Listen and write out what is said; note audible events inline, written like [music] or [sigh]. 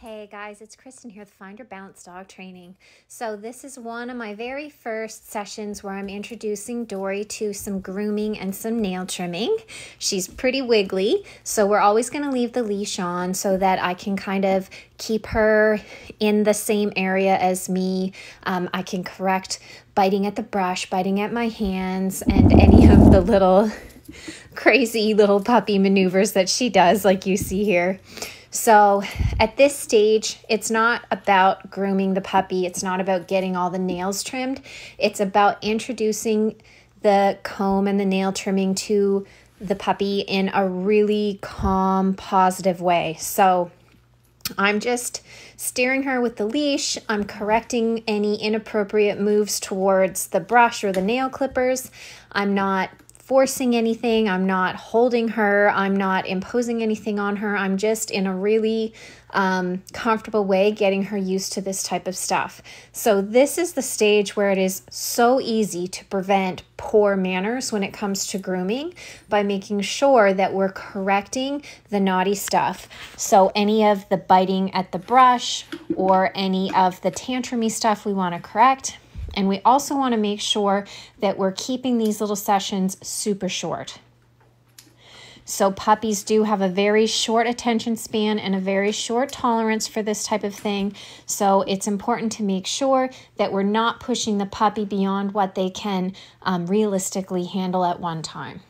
Hey guys, it's Kristen here with Find Your Balance Dog Training. So, this is one of my very first sessions where I'm introducing Dory to some grooming and some nail trimming. She's pretty wiggly, so we're always going to leave the leash on so that I can kind of keep her in the same area as me. Um, I can correct biting at the brush, biting at my hands, and any of the little [laughs] crazy little puppy maneuvers that she does, like you see here. So at this stage, it's not about grooming the puppy, it's not about getting all the nails trimmed, it's about introducing the comb and the nail trimming to the puppy in a really calm, positive way. So I'm just steering her with the leash. I'm correcting any inappropriate moves towards the brush or the nail clippers. I'm not forcing anything. I'm not holding her. I'm not imposing anything on her. I'm just in a really um, comfortable way getting her used to this type of stuff. So, this is the stage where it is so easy to prevent poor manners when it comes to grooming by making sure that we're correcting the naughty stuff. So, any of the biting at the brush or any of the tantrumy stuff we want to correct and we also want to make sure that we're keeping these little sessions super short. So puppies do have a very short attention span and a very short tolerance for this type of thing. So it's important to make sure that we're not pushing the puppy beyond what they can um, realistically handle at one time.